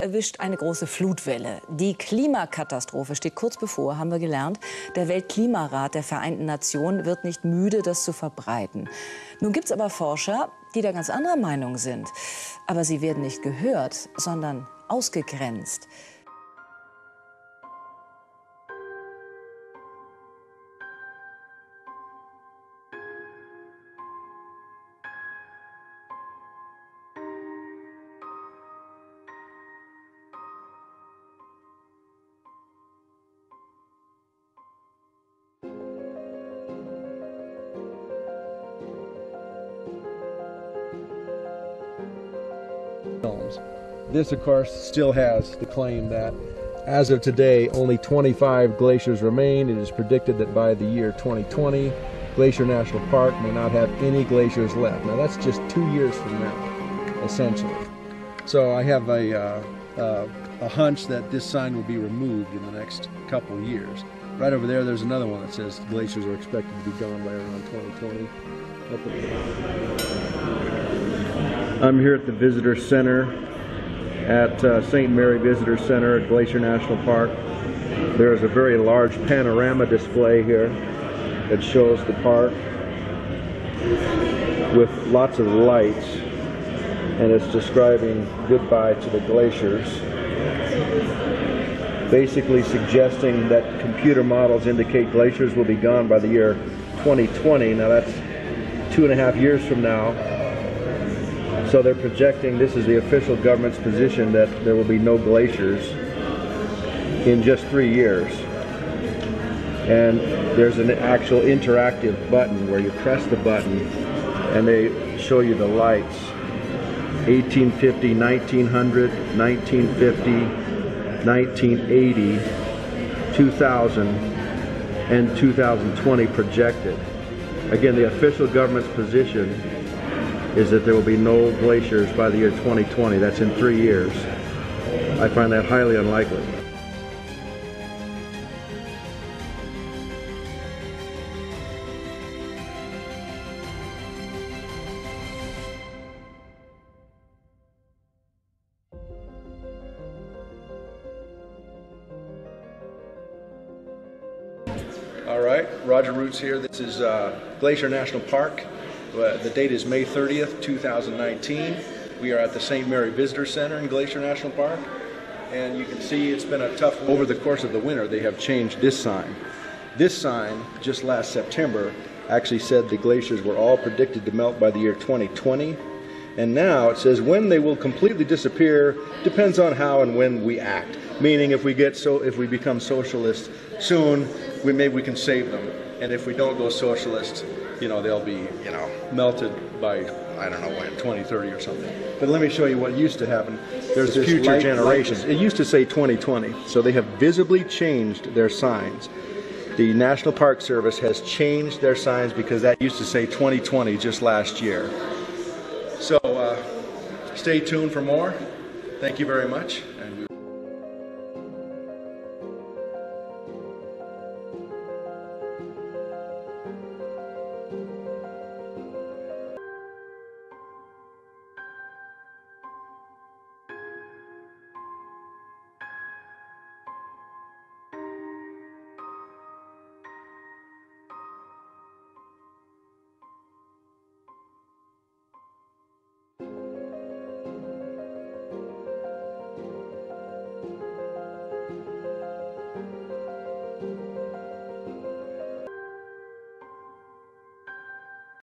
erwischt eine große Flutwelle. Die Klimakatastrophe steht kurz bevor, haben wir gelernt. Der Weltklimarat der Vereinten Nationen wird nicht müde, das zu verbreiten. Nun gibt es aber Forscher, die da ganz anderer Meinung sind. Aber sie werden nicht gehört, sondern ausgegrenzt. This, of course, still has the claim that as of today, only 25 glaciers remain. It is predicted that by the year 2020, Glacier National Park may not have any glaciers left. Now, that's just two years from now, essentially. So I have a, uh, uh, a hunch that this sign will be removed in the next couple years. Right over there, there's another one that says glaciers are expected to be gone by around 2020. I'm here at the Visitor Center at uh, St. Mary Visitor Center at Glacier National Park. There's a very large panorama display here that shows the park with lots of lights and it's describing goodbye to the glaciers basically suggesting that computer models indicate glaciers will be gone by the year 2020 now that's two and a half years from now so they're projecting, this is the official government's position, that there will be no glaciers in just three years. And there's an actual interactive button where you press the button and they show you the lights. 1850, 1900, 1950, 1980, 2000, and 2020 projected. Again, the official government's position is that there will be no glaciers by the year 2020. That's in three years. I find that highly unlikely. All right, Roger Roots here. This is uh, Glacier National Park. The date is May 30th, 2019. We are at the St. Mary Visitor Center in Glacier National Park. And you can see it's been a tough, over the course of the winter, they have changed this sign. This sign, just last September, actually said the glaciers were all predicted to melt by the year 2020. And now it says when they will completely disappear depends on how and when we act. Meaning if we get so if we become socialist soon, we maybe we can save them. And if we don't go socialist, you know, they'll be, you know, melted by, I don't know when, 2030 or something. But let me show you what used to happen. There's this future light, generations. Light. It used to say 2020, so they have visibly changed their signs. The National Park Service has changed their signs because that used to say 2020 just last year. So uh, stay tuned for more. Thank you very much.